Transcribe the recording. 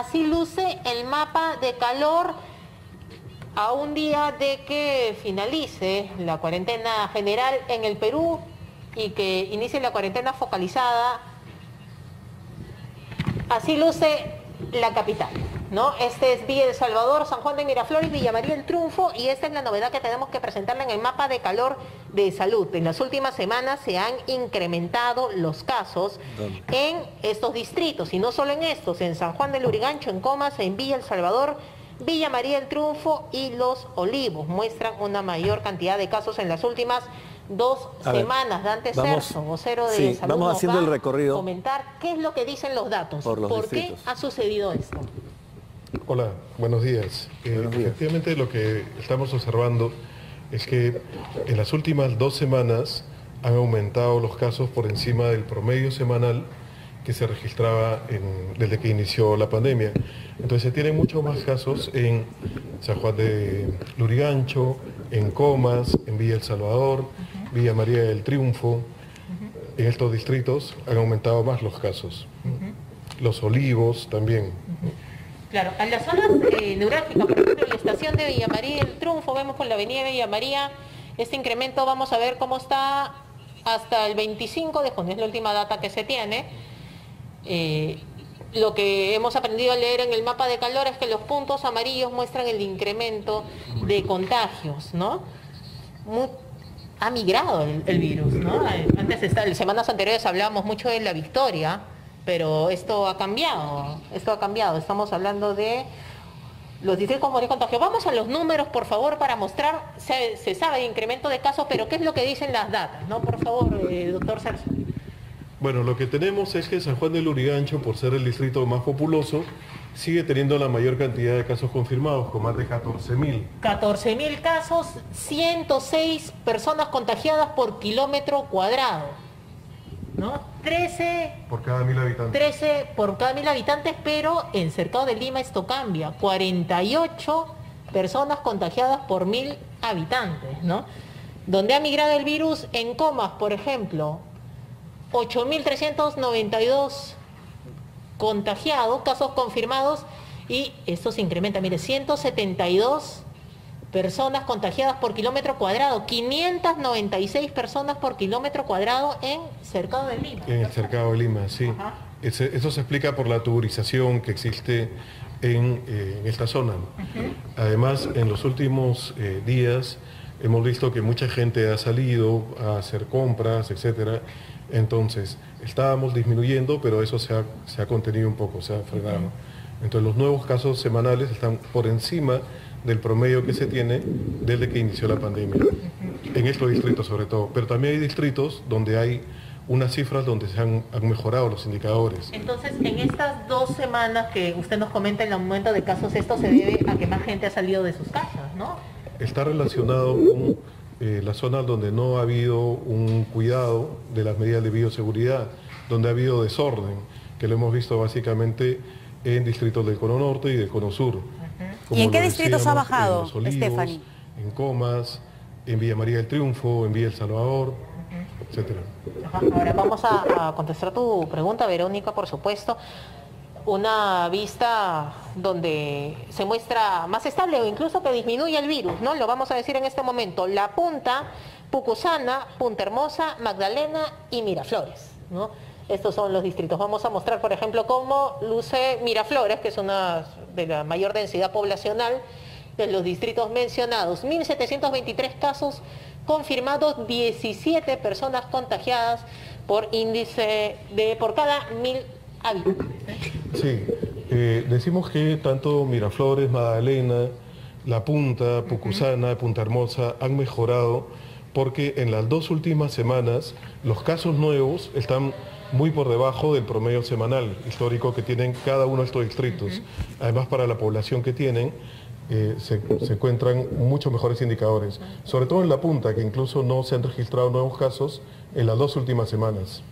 así luce el mapa de calor a un día de que finalice la cuarentena general en el Perú y que inicie la cuarentena focalizada. Así luce la capital. ¿No? Este es Villa El Salvador, San Juan de Miraflores, Villa María el Triunfo y esta es la novedad que tenemos que presentarla en el mapa de calor de salud. En las últimas semanas se han incrementado los casos en estos distritos y no solo en estos, en San Juan del Urigancho, en Comas, en Villa El Salvador, Villa María el Triunfo y Los Olivos muestran una mayor cantidad de casos en las últimas dos semanas. Dante Cerzo, vocero de Salud, vamos haciendo el recorrido. comentar qué es lo que dicen los datos, por, qué ha sucedido esto. Hola, buenos días. Eh, efectivamente lo que estamos observando es que en las últimas dos semanas han aumentado los casos por encima del promedio semanal que se registraba desde que inició la pandemia. Entonces se tienen muchos más casos en San Juan de Lurigancho, en Comas, en Villa El Salvador, Villa María del Triunfo. En estos distritos han aumentado más los casos. Los olivos también. Claro, en las zonas eh, neurálgicas, por ejemplo, la estación de Villa María el Triunfo, vemos con la avenida Villa María, este incremento vamos a ver cómo está hasta el 25 de junio, es la última data que se tiene. Eh, lo que hemos aprendido a leer en el mapa de calor es que los puntos amarillos muestran el incremento de contagios, ¿no? ha migrado el, virus, ¿no? Antes, en semanas anteriores hablábamos mucho de la victoria, pero esto ha cambiado, esto ha cambiado. Estamos hablando de los distritos con contagio. Vamos a los números, por favor, para mostrar, se, sabe el incremento de casos, pero ¿qué es lo que dicen las datas? ¿no? Por favor, eh, doctor Cerzo. Bueno, lo que tenemos es que San Juan del Lurigancho, por ser el distrito más populoso, sigue teniendo la mayor cantidad de casos confirmados, con más de 14.000. 14.000 casos, 106 personas contagiadas por kilómetro cuadrado. ¿No? 13 por cada mil habitantes. 13 por cada mil habitantes, pero en Cercado de Lima esto cambia. 48 personas contagiadas por mil habitantes, ¿no? Donde ha migrado el virus en comas, por ejemplo, 8.392 contagiados, casos confirmados, y esto se incrementa, mire, 172 personas contagiadas por kilómetro cuadrado, 596 personas por kilómetro cuadrado en Cercado de Lima. En el Cercado de Lima, sí. eso se explica por la tuburización que existe en, eh, esta zona. Además, en los últimos eh, días hemos visto que mucha gente ha salido a hacer compras, etcétera, entonces, estábamos disminuyendo, pero eso se ha, contenido un poco, se ha frenado. Entonces, los nuevos casos semanales están por encima del promedio que se tiene desde que inició la pandemia, en estos distritos sobre todo. Pero también hay distritos donde hay unas cifras donde se han, mejorado los indicadores. Entonces, en estas dos semanas que usted nos comenta el aumento de casos, esto se debe a que más gente ha salido de sus casas, ¿no? Está relacionado con eh, las zonas donde no ha habido un cuidado de las medidas de bioseguridad, donde ha habido desorden, que lo hemos visto básicamente en distritos del Cono Norte y del Cono Sur. ¿Y en qué distritos ha bajado, Stephanie? En Comas, en Villa María del Triunfo, en Villa El Salvador, etcétera. Ahora vamos a contestar tu pregunta, Verónica, por supuesto una vista donde se muestra más estable o incluso que disminuye el virus, ¿no? Lo vamos a decir en este momento. La punta, Pucusana, Punta Hermosa, Magdalena y Miraflores, ¿no? Estos son los distritos. Vamos a mostrar, por ejemplo, cómo luce Miraflores, que es una de la mayor densidad poblacional de los distritos mencionados. 1.723 casos confirmados, 17 personas contagiadas por índice de por cada mil Sí, eh, decimos que tanto Miraflores, Magdalena, La Punta, Pucusana, Punta Hermosa han mejorado porque en las dos últimas semanas los casos nuevos están muy por debajo del promedio semanal histórico que tienen cada uno de estos distritos. Además, para la población que tienen, eh, se, se, encuentran muchos mejores indicadores, sobre todo en la punta, que incluso no se han registrado nuevos casos en las dos últimas semanas.